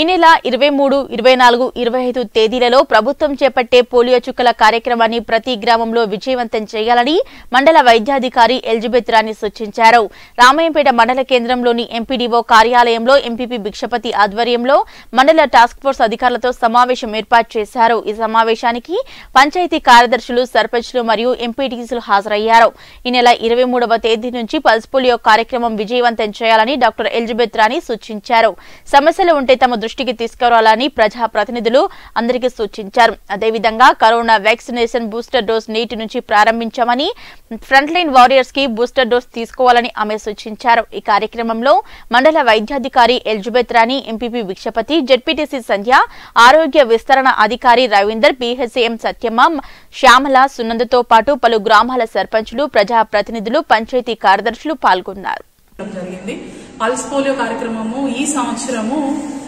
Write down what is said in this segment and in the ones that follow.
ఈ నెల ఇరవై మూడు ఇరవై నాలుగు ఇరవై ఐదు తేదీలలో ప్రభుత్వం చేపట్టే పోలియో చుక్కల కార్యక్రమాన్ని ప్రతి గ్రామంలో విజయవంతం చేయాలని మండల వైద్యాధికారి ఎలిజబెత్ రాణి సూచించారు. రామయ్యంపేట మండల కేంద్రంలోని ఎంపీడీఓ కార్యాలయంలో ఎంపీపీ భిక్షపతి ఆధ్వర్యంలో మండల టాస్క్ ఫోర్స్ అధికారులతో సమావేశం ఏర్పాటు చేశారు. ఈ సమావేశానికి పంచాయతీ కార్యదర్శులు సర్పంచ్లు మరియు ఎంపీటీసీలు హాజరయ్యారు. ఈ నెల ఇరవై మూడవ తేదీ నుంచి పల్స్ పోలియో కార్యక్రమం విజయవంతం చేయాలని డాక్టర్ ఎలిజబెత్ రాణి సూచించారు. సమస్యలు ఉంటే తమ దృష్టికి తీసుకురావాలని ప్రజా ప్రతినిధులు అందరికీ సూచించారు. అదేవిధంగా కరోనా వ్యాక్సినేషన్ బూస్టర్ డోస్ నేటి నుంచి ప్రారంభించామని ఫ్రంట్ లైన్ వారియర్స్కి బూస్టర్ డోస్ తీసుకోవాలని ఆమె సూచించారు. ఈ కార్యక్రమంలో మండల వైద్యాధికారి Elizabeth Rani MPP Vikshapathi ZPTC Sandhya ఆరోగ్య విస్తరణ అధికారి రవీందర్ పిహెచ్ఎం సత్యమ్మ శ్యామల సునందతో పాటు పలు గ్రామాల సర్పంచులు ప్రజా ప్రతినిధులు పంచాయతీ కార్యదర్శులు పాల్గొన్నారు. జరిగింది. పల్స్ పోలియో కార్యక్రమము ఈ సంవత్సరము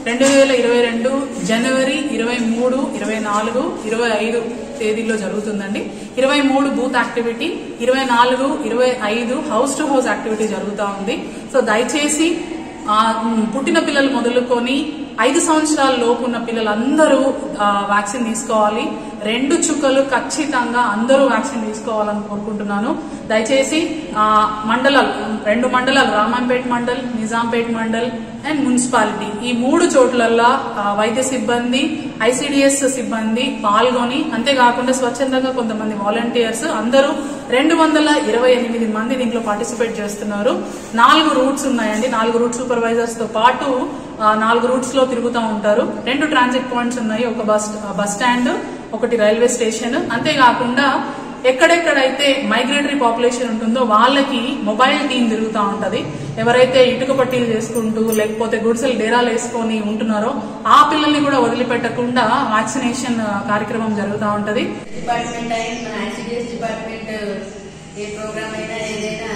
రెండు వేల ఇరవై రెండు జనవరి ఇరవై మూడు ఇరవై నాలుగు ఇరవై ఐదు తేదీల్లో జరుగుతుందండి. ఇరవై మూడు బూత్ యాక్టివిటీ ఇరవై నాలుగు ఇరవై ఐదు హౌస్ టు హౌస్ యాక్టివిటీ జరుగుతూ ఉంది. సో దయచేసి పుట్టిన పిల్లలు మొదలుకొని ఐదు సంవత్సరాల లోపు ఉన్న పిల్లలందరూ వ్యాక్సిన్ తీసుకోవాలి. రెండు చుక్కలు ఖచ్చితంగా అందరూ వ్యాక్సిన్ తీసుకోవాలని కోరుకుంటున్నాను. దయచేసి మండలాలు రెండు మండలాలు రామాంపేట్ మండల్ నిజాంపేట్ మండల్ అండ్ మున్సిపాలిటీ. ఈ మూడు చోట్లల్లో వైద్య సిబ్బంది ఐసిడిఎస్ సిబ్బంది పాల్గొని అంతేకాకుండా స్వచ్ఛందంగా కొంతమంది వాలంటీర్స్ అందరూ రెండు వందల ఇరవై ఎనిమిది మంది దీంట్లో పార్టిసిపేట్ చేస్తున్నారు. నాలుగు రూట్స్ ఉన్నాయండి. నాలుగు రూట్ సూపర్వైజర్స్తో పాటు నాలుగు రూట్స్లో తిరుగుతూ ఉంటారు. రెండు ట్రాన్సిట్ పాయింట్స్ ఉన్నాయి. ఒక బస్ బస్ స్టాండ్ ఒకటి రైల్వే స్టేషన్. అంతేకాకుండా ఎక్కడెక్కడైతే మైగ్రేటరీ పాపులేషన్ ఉంటుందో వాళ్ళకి మొబైల్ టీం తిరుగుతూ ఉంటది. ఎవరైతే ఇటుక పట్టీలు చేసుకుంటూ లేకపోతే గుడిసెలు డేరాలు వేసుకొని ఉంటున్నారో ఆ పిల్లల్ని కూడా వదిలిపెట్టకుండా వ్యాక్సినేషన్ కార్యక్రమం జరుగుతూ ఉంటది. డిపార్ట్మెంట్ డిపార్ట్మెంట్ ఏ ప్రోగ్రామ్ అయినా ఏదైనా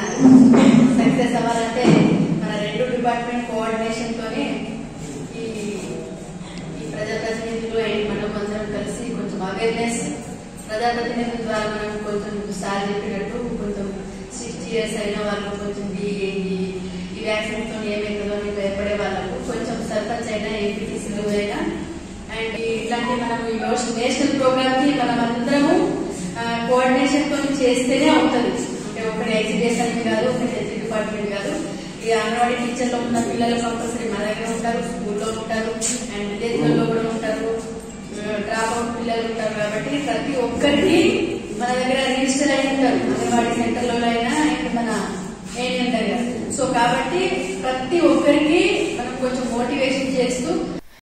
సక్సెస్ అవ్వాలంటే మన రెండు డిపార్ట్మెంట్ కోఆర్డినేషన్ తోనే ఈ ఈ ప్రజాప్రతినిధులు అండ్ మనం అందరం కలిసి కొంచెం అవేర్నెస్ ప్రజాప్రతినిధుల ద్వారా మనం కొంచెం సార్ చెప్పినట్టు కొంచెం సిక్స్టీ ఇయర్స్ అయిన వాళ్ళు కొంచెం ఈ ఈ- ఈ వ్యాక్సిన్తో అని భయపడే వాళ్ళకు కొంచెం సర్పంచ్ అయినా ఎంపీటీసీలు అయినా. అండ్ ఇట్లాంటి మనం ఈ నేషనల్ ప్రోగ్రామ్కి మనం అందరము కోఆర్డినేషన్తో చేస్తేనే అవుతుంది. అంటే ఒకటి ఎడ్యుకేషన్ కాదు ఒకటి హెల్త్ డిపార్ట్మెంట్ కాదు. ఈ అంగన్వాడీ టీచర్లో ఉన్న పిల్లలు కంపల్సరీ మా దగ్గర ఉంటారు స్కూల్లో ఉంటారు అండ్ విలేజ్లలో కూడా ఉంటారు డ్రాప్ అవుట్ పిల్లలు ఉంటారు కాబట్టి ప్రతి ఒక్కరికి మన దగ్గర రిజిస్టర్ అయి ఉంటారు. అంగన్వాడీ సెంటర్లో అయినా అండ్ మన ఏంటంటారు సో కాబట్టి ప్రతి ఒక్కరికి మనం కొంచెం మోటివేషన్ చేస్తూ